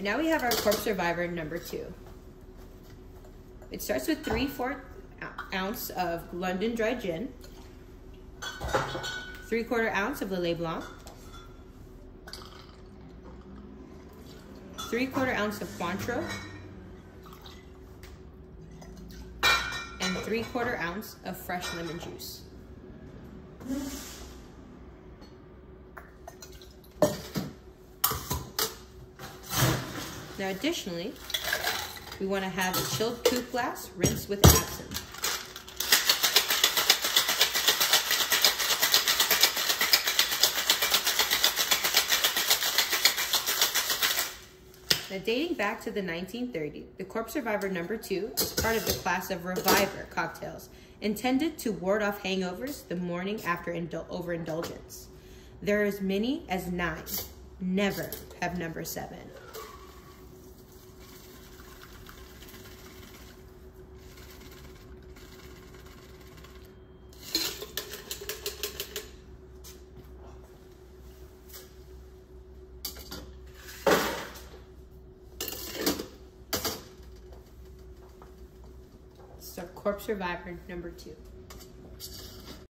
Now we have our Corpse Reviver number two. It starts with three fourth ounce of London dry gin, three quarter ounce of Lillet Blanc, three quarter ounce of Cointreau, and three quarter ounce of fresh lemon juice. Now additionally, we want to have a chilled coupe glass rinsed with absinthe. Now, dating back to the 1930s, the Corpse Reviver number two is part of the class of Reviver cocktails, intended to ward off hangovers the morning after overindulgence. There are as many as nine. Never have number seven. Corpse Reviver number two.